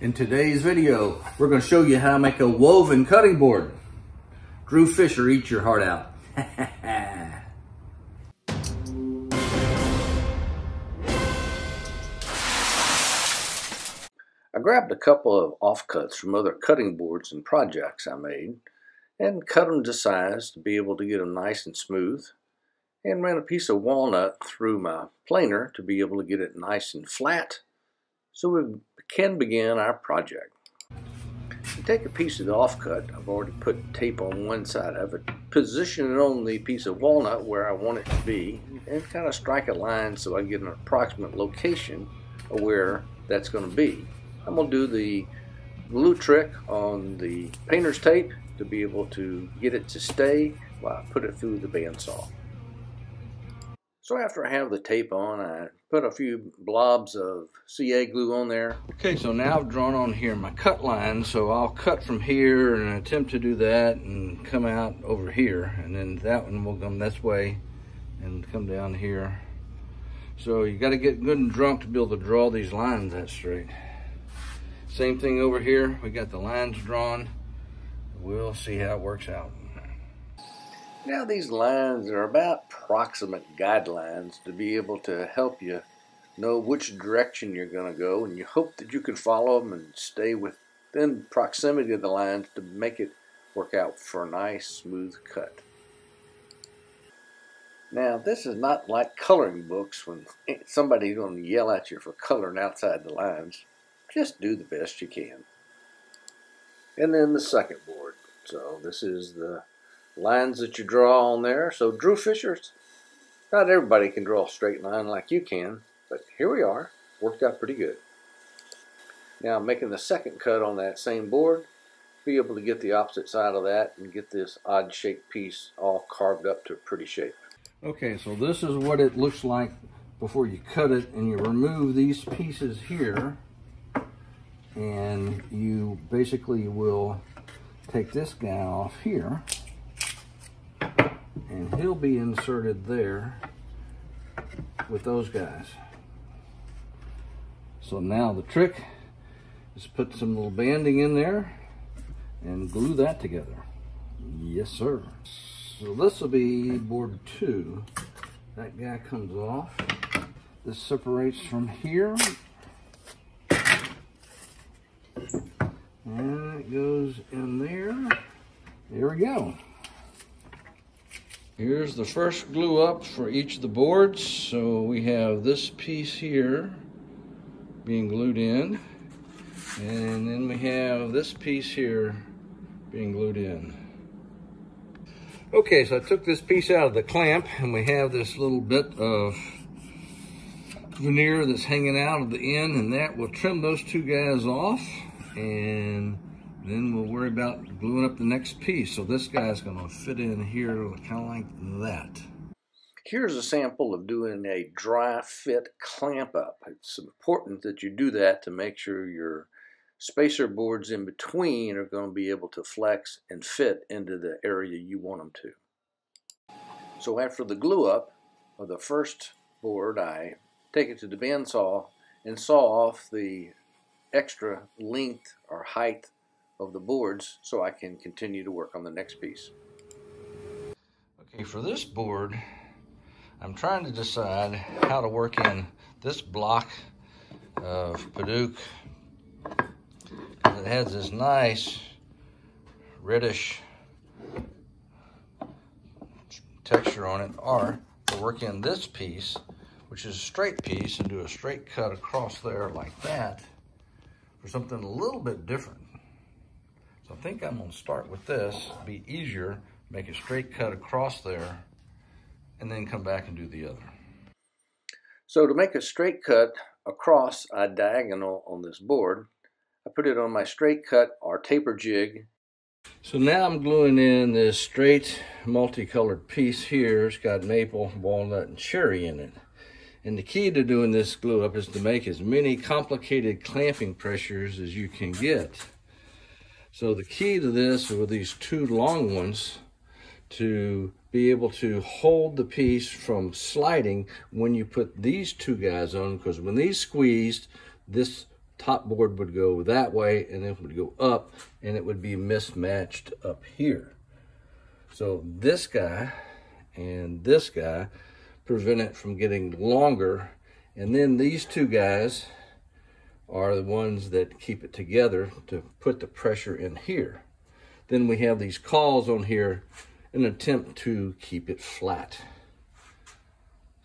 In today's video, we're going to show you how to make a woven cutting board. Drew Fisher, eat your heart out. I grabbed a couple of offcuts from other cutting boards and projects I made and cut them to size to be able to get them nice and smooth and ran a piece of walnut through my planer to be able to get it nice and flat so we can begin our project. Take a piece of the offcut, I've already put tape on one side of it, position it on the piece of walnut where I want it to be, and kind of strike a line so I get an approximate location of where that's going to be. I'm going to do the glue trick on the painter's tape to be able to get it to stay while I put it through the bandsaw. So after I have the tape on, I put a few blobs of CA glue on there. Okay, so now I've drawn on here my cut line, so I'll cut from here and attempt to do that and come out over here. And then that one will come this way and come down here. So you gotta get good and drunk to be able to draw these lines that straight. Same thing over here, we got the lines drawn. We'll see how it works out. Now these lines are about proximate guidelines to be able to help you know which direction you're going to go and you hope that you can follow them and stay within proximity of the lines to make it work out for a nice smooth cut. Now this is not like coloring books when somebody's going to yell at you for coloring outside the lines. Just do the best you can. And then the second board. So this is the lines that you draw on there. So Drew Fisher's, not everybody can draw a straight line like you can, but here we are. Worked out pretty good. Now making the second cut on that same board. Be able to get the opposite side of that and get this odd shaped piece all carved up to a pretty shape. Okay, so this is what it looks like before you cut it and you remove these pieces here and you basically will take this guy off here and he'll be inserted there with those guys. So now the trick is put some little banding in there and glue that together. Yes, sir. So this will be board two. That guy comes off. This separates from here. And it goes in there. There we go. Here's the first glue up for each of the boards. So we have this piece here being glued in. And then we have this piece here being glued in. Okay, so I took this piece out of the clamp and we have this little bit of veneer that's hanging out of the end and that will trim those two guys off and then we'll worry about gluing up the next piece. So this guy's going to fit in here kind of like that. Here's a sample of doing a dry fit clamp up. It's important that you do that to make sure your spacer boards in between are going to be able to flex and fit into the area you want them to. So after the glue up of the first board, I take it to the bandsaw and saw off the extra length or height of the boards so I can continue to work on the next piece. Okay, for this board, I'm trying to decide how to work in this block of Padauk. It has this nice reddish texture on it, or to work in this piece, which is a straight piece, and do a straight cut across there like that for something a little bit different. I think I'm gonna start with this, be easier, make a straight cut across there, and then come back and do the other. So to make a straight cut across a diagonal on this board, I put it on my straight cut or taper jig. So now I'm gluing in this straight multicolored piece here. It's got maple, walnut, and cherry in it. And the key to doing this glue up is to make as many complicated clamping pressures as you can get. So the key to this are these two long ones to be able to hold the piece from sliding when you put these two guys on because when these squeezed, this top board would go that way and it would go up and it would be mismatched up here. So this guy and this guy prevent it from getting longer. And then these two guys are the ones that keep it together to put the pressure in here. Then we have these cauls on here in an attempt to keep it flat.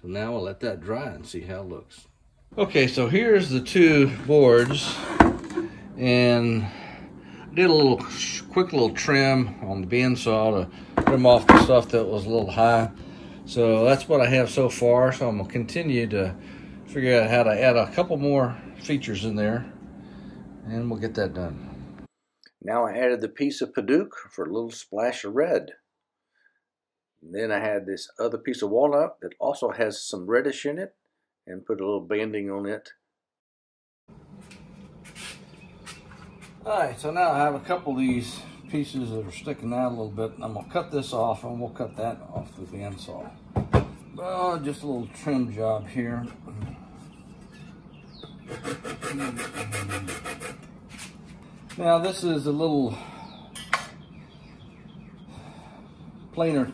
So now I'll let that dry and see how it looks. Okay, so here's the two boards and I did a little quick little trim on the bandsaw to trim off the stuff that was a little high. So that's what I have so far. So I'm gonna continue to figure out how to add a couple more features in there and we'll get that done. Now I added the piece of Padauk for a little splash of red. And then I had this other piece of walnut that also has some reddish in it and put a little banding on it. Alright, so now I have a couple of these pieces that are sticking out a little bit. I'm going to cut this off and we'll cut that off with the bandsaw. Oh, just a little trim job here. Now this is a little planer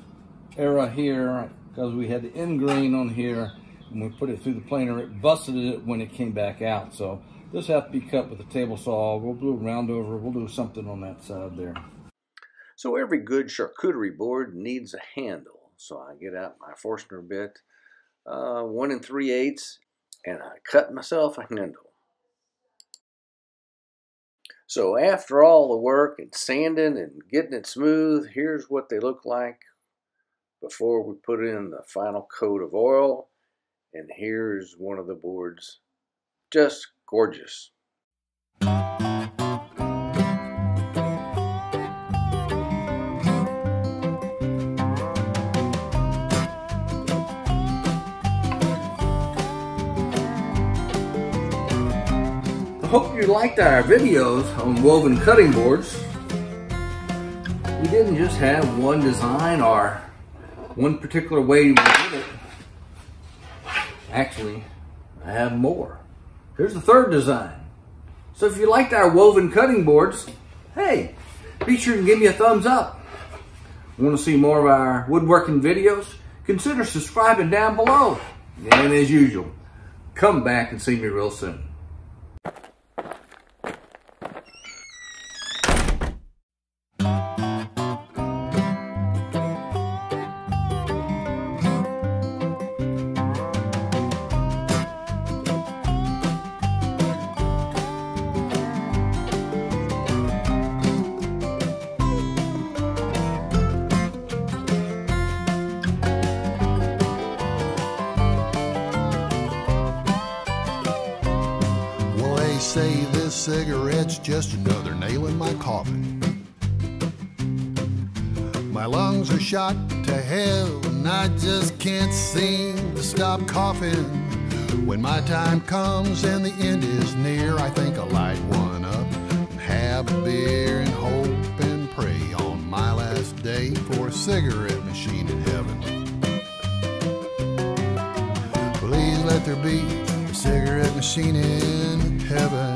era here because we had the end grain on here and we put it through the planer. It busted it when it came back out. So this has to be cut with a table saw. We'll do a round over. We'll do something on that side there. So every good charcuterie board needs a handle. So I get out my Forstner bit, uh, one and three eighths, and I cut myself a handle. So after all the work and sanding and getting it smooth, here's what they look like before we put in the final coat of oil. And here's one of the boards. Just gorgeous. Hope you liked our videos on woven cutting boards. We didn't just have one design or one particular way we did it. Actually, I have more. Here's the third design. So if you liked our woven cutting boards, hey, be sure to give me a thumbs up. Want to see more of our woodworking videos? Consider subscribing down below. And as usual, come back and see me real soon. Say this cigarette's just another nail in my coffin. My lungs are shot to hell and I just can't seem to stop coughing. When my time comes and the end is near, I think I'll light one up and have a beer and hope and pray on my last day for a cigarette machine in heaven. Please let there be a cigarette machine in heaven.